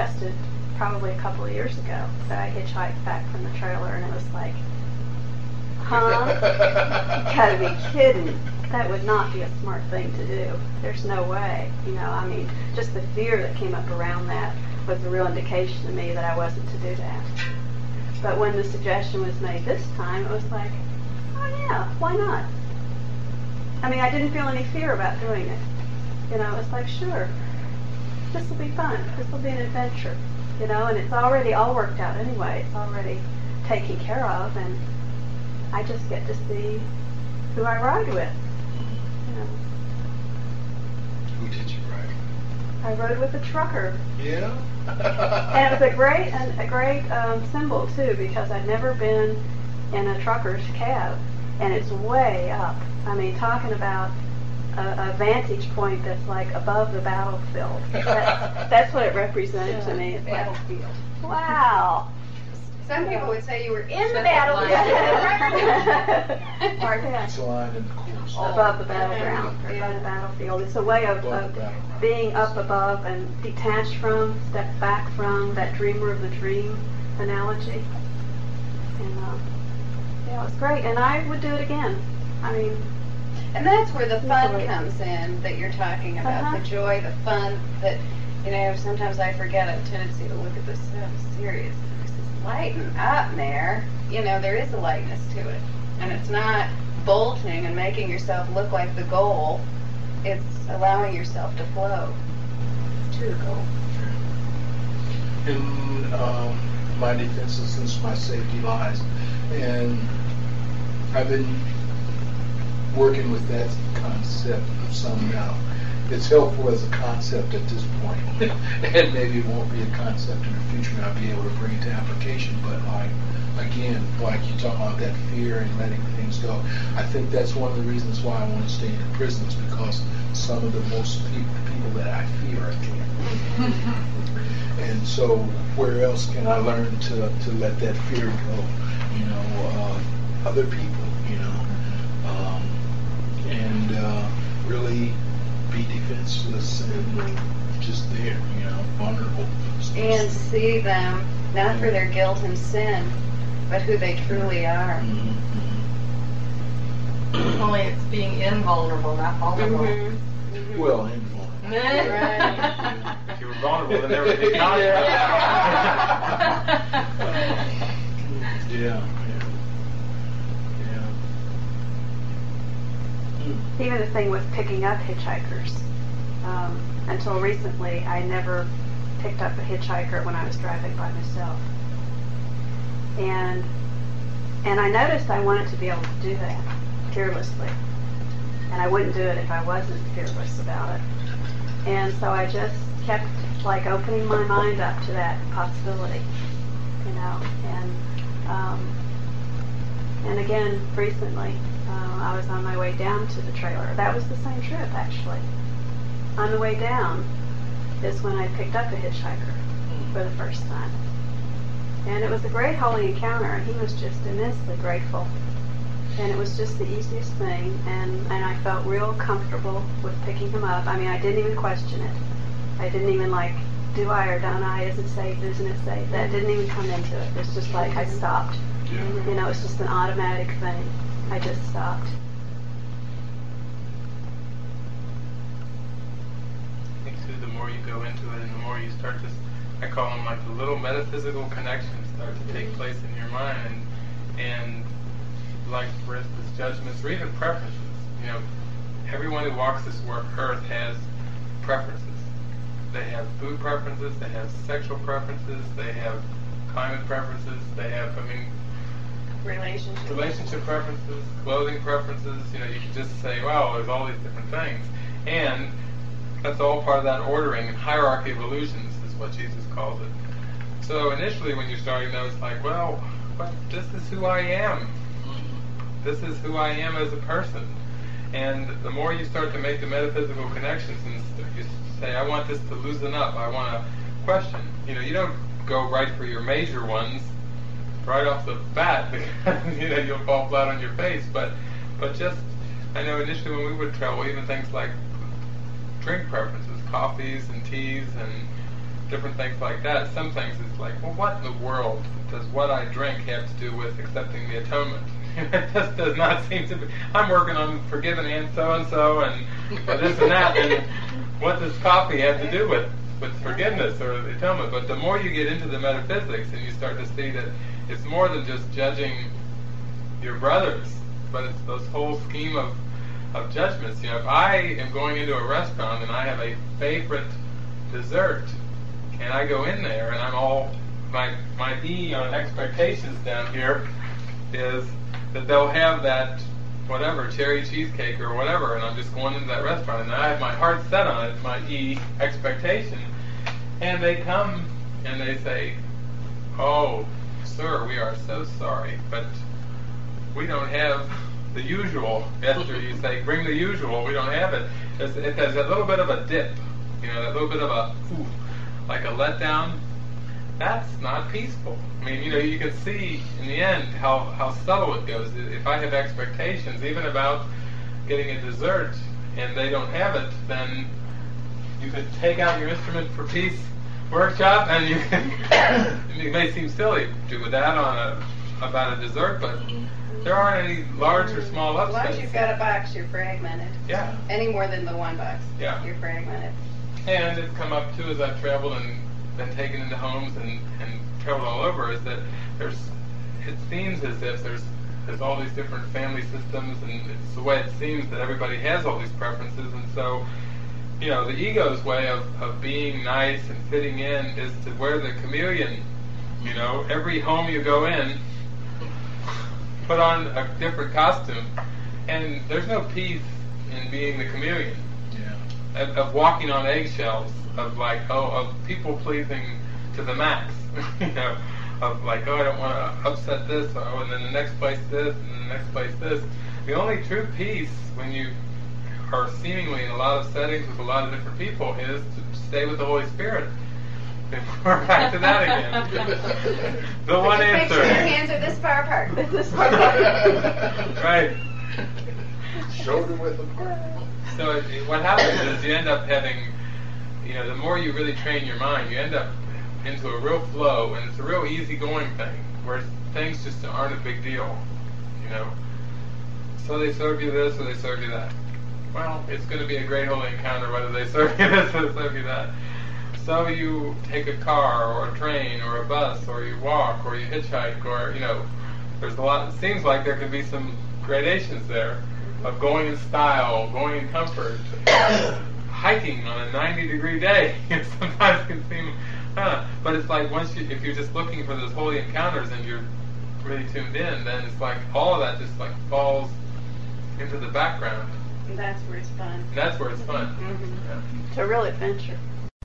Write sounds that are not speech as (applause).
suggested probably a couple of years ago that I hitchhiked back from the trailer, and it was like, huh? you gotta be kidding. That would not be a smart thing to do. There's no way. You know, I mean, just the fear that came up around that was a real indication to me that I wasn't to do that. But when the suggestion was made this time, it was like, oh yeah, why not? I mean, I didn't feel any fear about doing it. You know, it's like, sure, this will be fun. This will be an adventure. You know, and it's already all worked out anyway. It's already taken care of, and I just get to see who I ride with. You know. Who did you ride? I rode with a trucker. Yeah. and it was a (laughs) great and a great um, symbol too because I'd never been in a trucker's cab, and it's way up. I mean, talking about a, a vantage point that's like above the battlefield. (laughs) That's, that's what it represented Yeah. to me. It's like, Battlefield. wow. Some people would say you were in the Set battlefield. that Pardon? It's line in the course. above the battleground, or above the battlefield. It's a way of, of being up above and detached from, step back from that dreamer of the dream analogy. And uh, yeah, it was great, and I would do it again. I mean, And that's where the fun Easily. comes in that you're talking about. Uh-huh. The joy, the fun that, you know, sometimes I forget a tendency to look at this so serious. There's this lighten up there. You know, there is a lightness to it. And it's not bolting and making yourself look like the goal. It's allowing yourself to flow to the goal. in um, my defense and since my safety lies. And I've been working with that concept of some now. It's helpful as a concept at this point, (laughs) and maybe it won't be a concept in the future, and I'll be able to bring it to application. But like again, like you talk about that fear and letting things go, I think that's one of the reasons why I want to stay in the prisons because some of the most people, people that I fear are there. (laughs) And so, where else can I learn to, to let that fear go? You know, uh, other people, you know, um, and uh, really be defenseless and just there, you know, vulnerable. And see them not for their guilt and sin, but who they truly are. Mhm, Only it's being invulnerable, not vulnerable. mhm. Mm-hmm. Well, and vulnerable. Right. (laughs) If you were vulnerable, then everything would be (laughs) Yeah, (laughs) yeah, yeah. Even the thing with picking up hitchhikers. Um, until recently, I never picked up a hitchhiker when I was driving by myself. And and I noticed I wanted to be able to do that fearlessly. And I wouldn't do it if I wasn't fearless about it. And so I just kept like opening my mind up to that possibility, you know. And um, and again, recently, uh, I was on my way down to the trailer. That was the same trip, actually. On the way down is when I picked up a hitchhiker for the first time. And it was a great holy encounter, and he was just immensely grateful. And it was just the easiest thing, and, and I felt real comfortable with picking him up. I mean, I didn't even question it. I didn't even like, do I or don't I? Is it safe? Isn't it safe? That didn't even come into it. It's just like I stopped. Yeah. You know, it's just an automatic thing. I just stopped. I think too, the more you go into it and the more you start to, I call them like the little metaphysical connections start to take place in your mind, and, and like for instance judgments or even preferences. You know, everyone who walks this work earth has preferences. They have food preferences, they have sexual preferences, they have climate preferences, they have, I mean, Relationship. relationship preferences, clothing preferences. You know, you can just say, "Well, there's all these different things," and that's all part of that ordering and hierarchy of illusions, is what Jesus calls it. So initially, when you're starting, though, it's like, "Well, this is who I am. This is who I am as a person." And the more you start to make the metaphysical connections and you say, "I want this to loosen up. I want to question," you know, you don't go right for your major ones right off the bat (laughs) you know you'll fall flat on your face. But but just I know initially when we would travel, even things like drink preferences, coffees and teas and different things like that. Some things it's like, well, what in the world does what I drink have to do with accepting the atonement? (laughs) it just does not (laughs) seem to be. I'm working on forgiving Aunt so and so and this and that, and what does coffee have to do with with forgiveness or atonement? But the more you get into the metaphysics and you start to see that it's more than just judging your brothers, but it's this whole scheme of of judgments. You know, if I am going into a restaurant and I have a favorite dessert, and I go in there and I'm all my my E on expectations down here is that they'll have that whatever cherry cheesecake or whatever, and I'm just going into that restaurant and I have my heart set on it, my E expectation, and they come and they say, "Oh, sir, we are so sorry, but we don't have the usual." After you say, "Bring the usual," we don't have it. It's, it has a little bit of a dip, you know, a little bit of a ooh, like a letdown. That's not peaceful. I mean, you know, you can see in the end how, how subtle it goes. If I have expectations, even about getting a dessert, and they don't have it, then you could take out your instrument for peace workshop, and you can. (coughs) it may seem silly to do that on a about a dessert, but there aren't any large or small As long upsets. as you've got a box, you're fragmented. Yeah. Any more than the one box. Yeah. You're fragmented. And it's come up too as I've traveled and been taken into homes and, and traveled all over is that there's it seems as if there's there's all these different family systems and it's the way it seems that everybody has all these preferences and so you know the ego's way of, of being nice and fitting in is to wear the chameleon you know every home you go in put on a different costume and there's no peace in being the chameleon. Of, of walking on eggshells, of like, oh, of people pleasing to the max, (laughs) you know, of like, oh, I don't want to upset this, oh, and then the next place this, and the next place this. The only true peace when you are seemingly in a lot of settings with a lot of different people is to stay with the Holy Spirit. (laughs) We're back to that again. (laughs) the one Just Make sure your hands are this far apart. This far apart. Right. Shoulder width apart. So it, it- what happens is you end up having, you know, the more you really train your mind, you end up into a real flow, and it's a real easygoing thing where things just aren't a big deal, you know. So they serve you this or they serve you that. Well, it's going to be a great holy encounter whether they (laughs) serve you this or they serve you that. So you take a car or a train or a bus or you walk or you hitchhike or you know, there's a lot. It seems like there could be some gradations there of going in style, going in comfort. (coughs) Hiking on a 90 degree day (laughs) it sometimes can seem, huh? But it's like once you, if you're just looking for those holy encounters and you're really tuned in, then it's like all of that just like falls into the background. And that's where it's fun. And that's where it's fun. Mhm. Yeah. It's a real adventure.